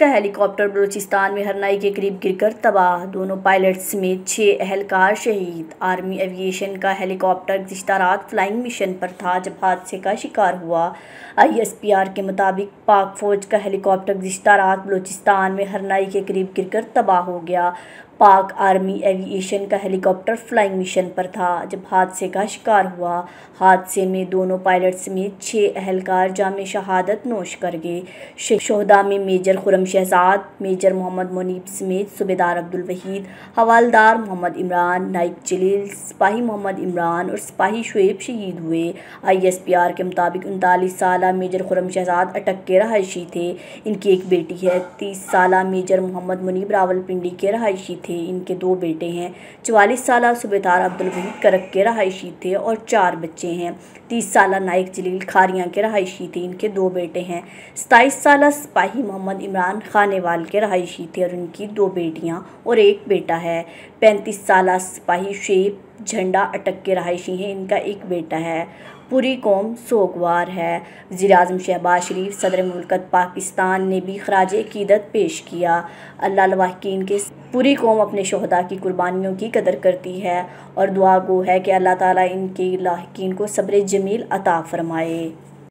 का हेलीकॉप्टर बलूचिस्तान में हरनाई के करीब गिरकर तबाह। दोनों पायलट समेत छः अहलकार शहीद। आर्मी एविएशन का हेलीकॉप्टर गुजशत रात फ्लाइंग मिशन पर था, जब हादसे का शिकार हुआ। आईएसपीआर के मुताबिक पाक फौज का हेलीकॉप्टर गुजशत रात बलूचिस्तान में हरनाई के करीब गिरकर तबाह हो गया। पाक आर्मी एविएशन का हेलीकॉप्टर फ्लाइंग मिशन पर था। जब हादसे का शिकार हुआ, हादसे में दोनों पायलट समेत छः अहलकार जाम शहादत नोश कर गए। शहदा में मेजर खुरम शहजाद, मेजर मोहम्मद मुनीब समेत सूबेदार अब्दुल वहीद, हवालदार मोहम्मद इमरान नाइक जलील, सिपाही मोहम्मद इमरान और सिपाही शुएब शहीद हुए। आई एस पी आर के मुताबिक उनतालीस साल मेजर खुरम शहजाद अटक के रहायशी थे। इनकी एक बेटी है, तीस साल मेजर मोहम्मद मुनीब रावलपिंडी के रहायशी थे। थे इनके दो बेटे हैं। चवालीस साल सूबेदार अब्दुल वहीद करक के रहायशी थे और चार बच्चे हैं। तीस साल नायक जलील खारियाँ के रहायशी थे, इनके दो बेटे हैं। सताईस साल सिपाही मोहम्मद इमरान खानेवाल के रहायशी थे और इनकी दो बेटियाँ और एक बेटा है। पैंतीस साल सिपाही शेब झंडा अटक के रहायशी हैं। इनका एक बेटा है, पूरी कौम सोगवार है। वज़ी अजम शहबाज शरीफ सदर मुल्कत पाकिस्तान ने भी खराज अकीदत पेश किया। अल्लाह वाहकिन के पूरी कौम अपने शहदा की कुर्बानियों की कदर करती है और दुआ गो है कि अल्लाह ताला इनके लाकिन को सब्र जमील अता फ़रमाए।